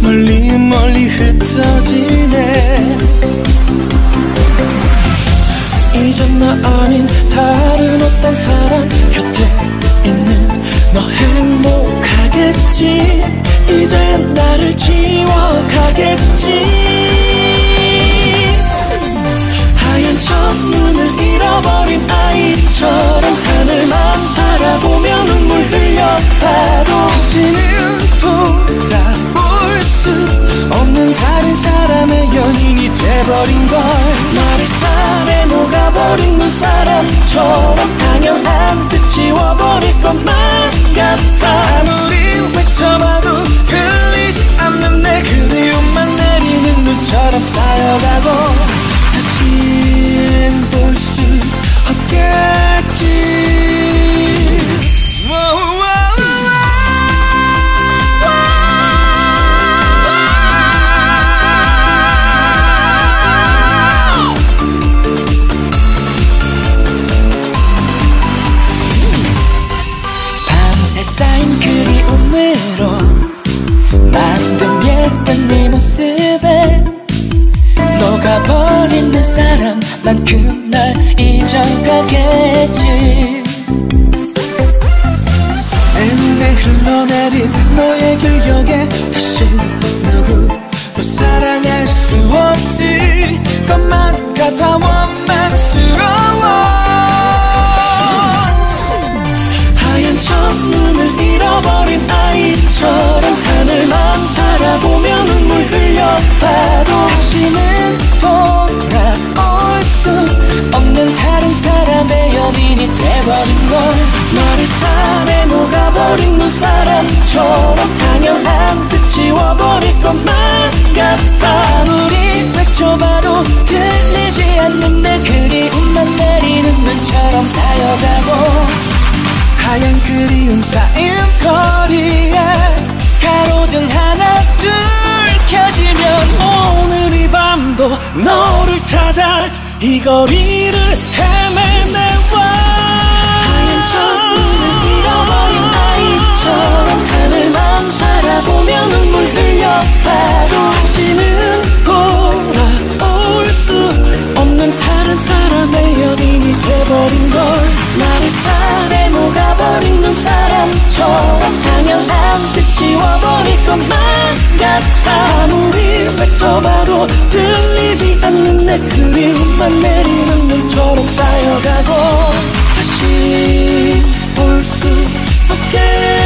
멀리 멀리 흩어지네. 이젠 나 아닌 다른 어떤 사람 곁에 있는 너 행복하겠지? 이제 나를 지워가겠지? 하얀 첫눈을 돼버린 걸 머리살에 녹아버린 눈사람처럼 당연한 듯 지워버릴 것만 같아 쌓인 그리움으로 만든 예쁜 네 모습에 녹아버린 그 사람만큼 날 잊어가겠지. 내 눈에 흘러내린 너의 기억에 다시 누구도 사랑할 수 없을 것만 같아 원망스러워 돼버린 걸 머리살에 녹아버린 눈사람처럼 당연한 듯 지워버릴 것만 같아. 아무리 외쳐봐도 들리지 않는 내 그리움만 내리는 눈처럼 쌓여가고 하얀 그리움 쌓인 거리에 가로등 하나 둘 켜지면 오늘 이 밤도 너를 찾아 이 거리를 헤매 지워버릴 것만 같아. 아무리 뱉어봐도 들리지 않는 내 그리움만 내리는 눈처럼 쌓여가고 다시 볼 수 없게.